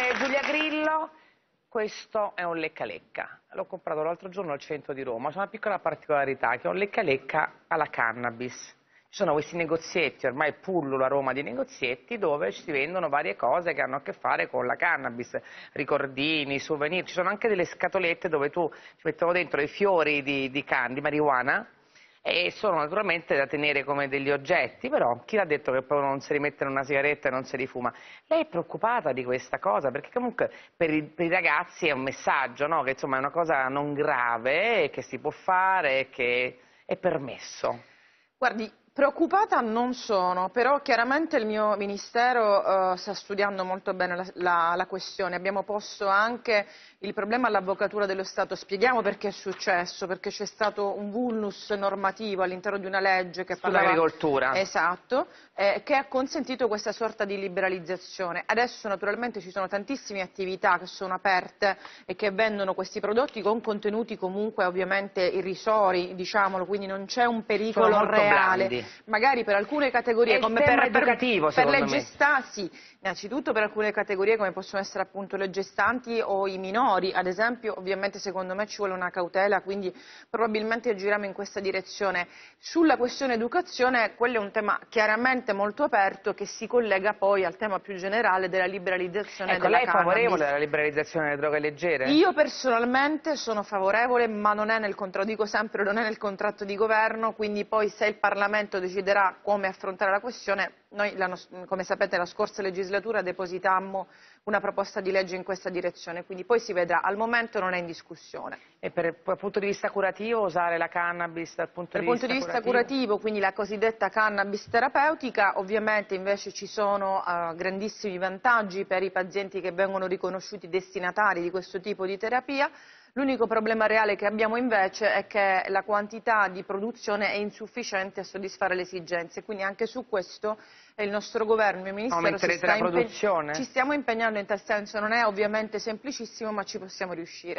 dice Giulia Grillo, questo è un lecca-lecca. L'ho comprato l'altro giorno al centro di Roma. C'è una piccola particolarità che è un lecca-lecca alla cannabis. Ci sono questi negozietti, ormai pullulo a Roma di negozietti, dove si vendono varie cose che hanno a che fare con la cannabis, ricordini, souvenir. Ci sono anche delle scatolette dove tu ci mettono dentro i fiori di, di, can, di marijuana e sono naturalmente da tenere come degli oggetti, però chi l'ha detto che poi non si rimette una sigaretta e non si rifuma? Lei è preoccupata di questa cosa? Perché comunque per i, per i ragazzi è un messaggio, no? che insomma è una cosa non grave, che si può fare, che è permesso. Guardi, Preoccupata non sono, però chiaramente il mio Ministero uh, sta studiando molto bene la, la, la, questione. Abbiamo posto anche il problema all'Avvocatura dello Stato. Spieghiamo perché è successo, perché c'è stato un vulnus normativo all'interno di una legge che parlava... Esatto, eh, che ha consentito questa sorta di liberalizzazione. Adesso naturalmente ci sono tantissime attività che sono aperte e che vendono questi prodotti con contenuti comunque ovviamente irrisori, diciamolo, quindi non c'è un pericolo reale. Blandi magari per alcune categorie come per, per, per le gestanti, innanzitutto per alcune categorie come possono essere appunto le gestanti o i minori, ad esempio ovviamente secondo me ci vuole una cautela, quindi probabilmente giriamo in questa direzione. Sulla questione educazione, quello è un tema chiaramente molto aperto che si collega poi al tema più generale della liberalizzazione ecco, della lei è favorevole alla liberalizzazione delle droghe leggere? Io personalmente sono favorevole, ma non è nel contratto, dico sempre, non è nel contratto di governo, quindi poi se il Parlamento deciderà come affrontare la questione. Noi, come sapete, la scorsa legislatura depositammo una proposta di legge in questa direzione, quindi poi si vedrà. Al momento non è in discussione. E per, dal punto di vista curativo usare la cannabis dal punto dal di punto vista, di vista curativo? curativo? quindi la cosiddetta cannabis terapeutica, ovviamente invece ci sono uh, grandissimi vantaggi per i pazienti che vengono riconosciuti destinatari di questo tipo di terapia. L'unico problema reale che abbiamo invece è che la quantità di produzione è insufficiente a soddisfare le esigenze, quindi anche su questo il nostro governo, il Ministero si sta ci stiamo impegnando in tal senso, non è ovviamente semplicissimo ma ci possiamo riuscire.